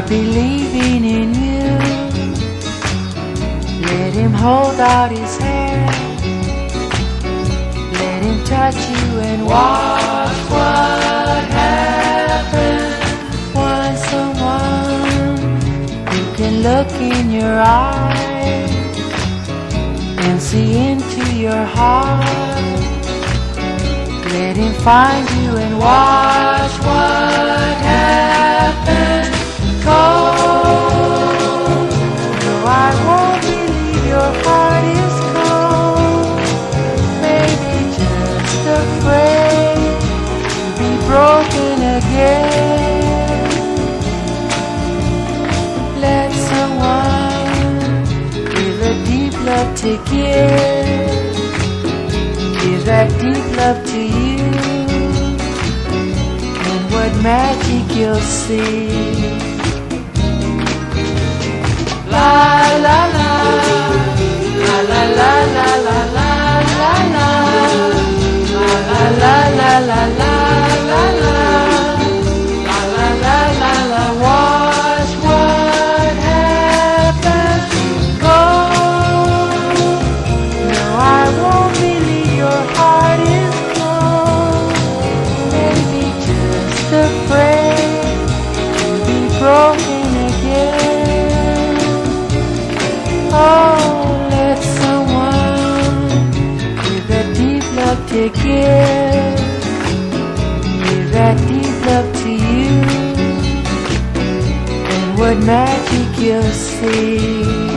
are believing in you. Let him hold out his hand. Let him touch you and watch what happens. Find someone who can look in your eyes and see into your heart. Let him find you and watch. to give. Give that deep love to you. And what magic you'll see. La la la. You.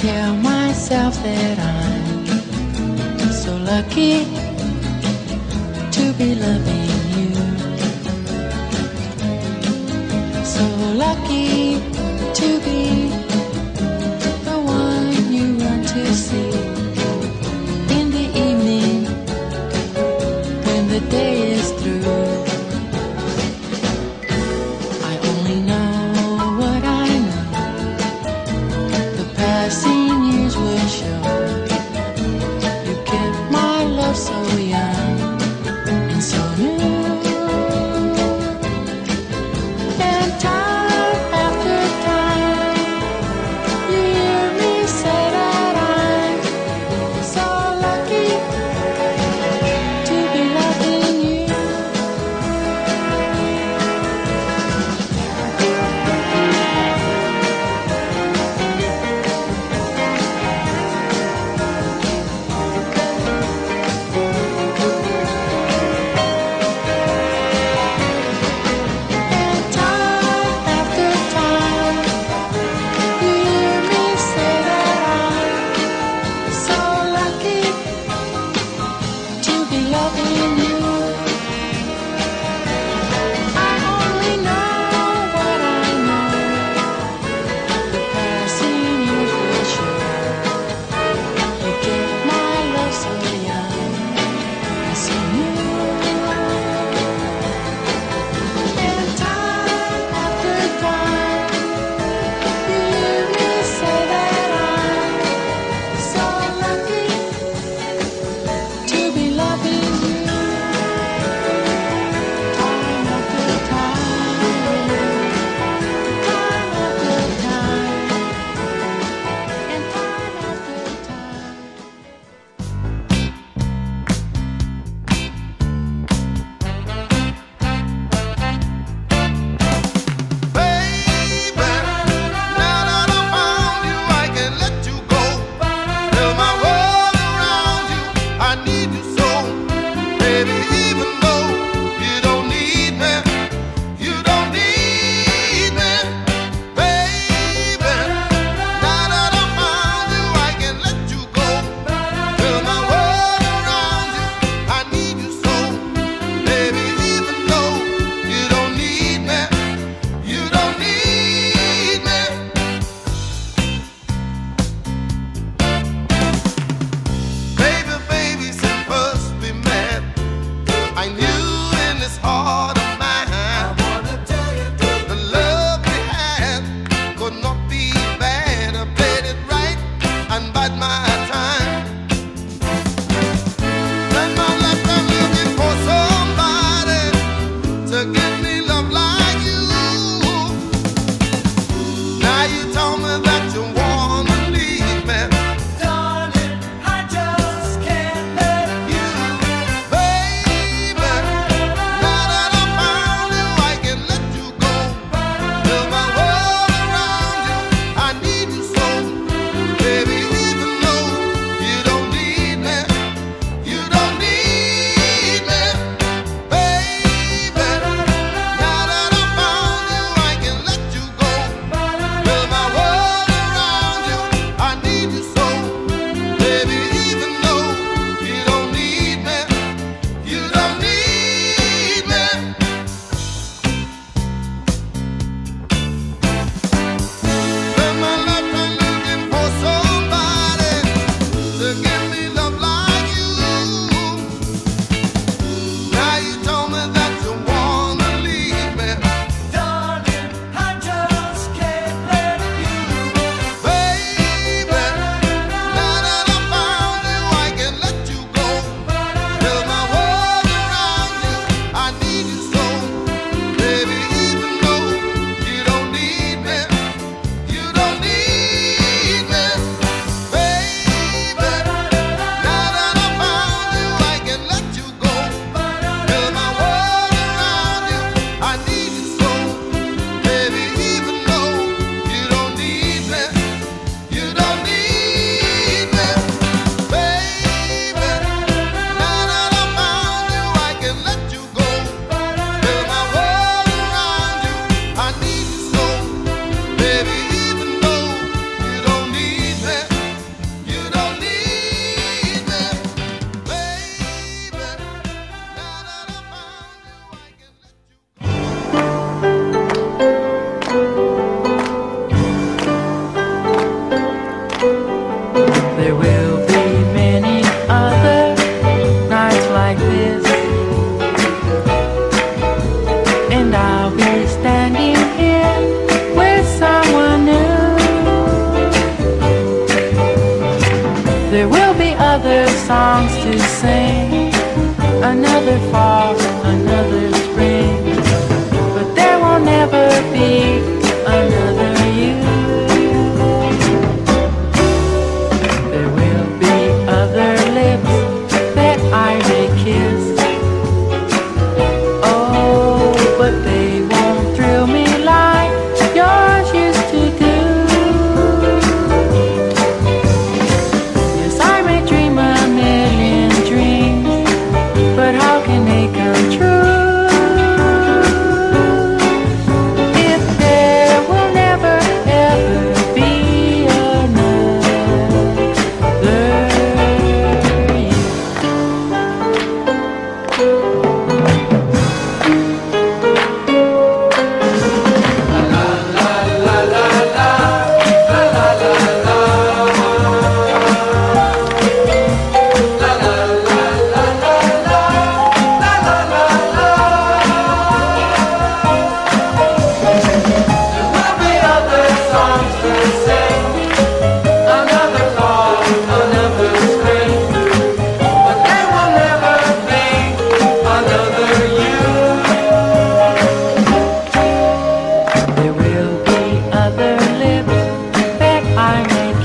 tell myself that I'm so lucky to be loving you. So lucky to be hallelujah.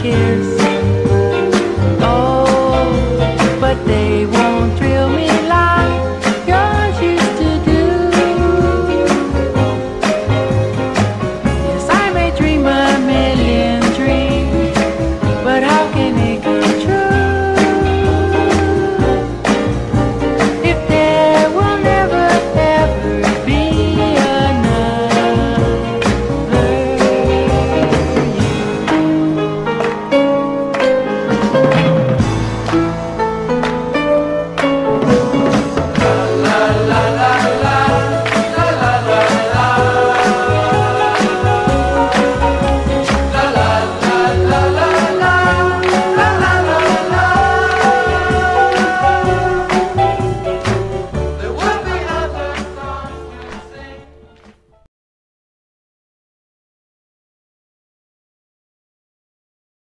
cares.